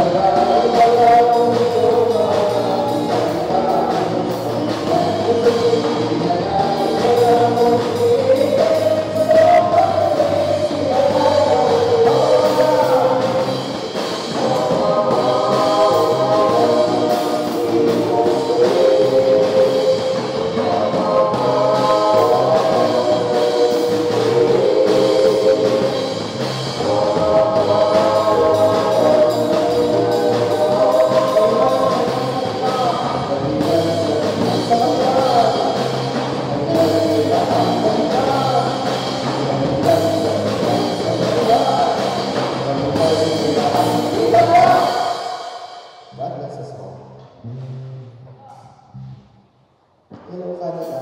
Obrigado. Hello，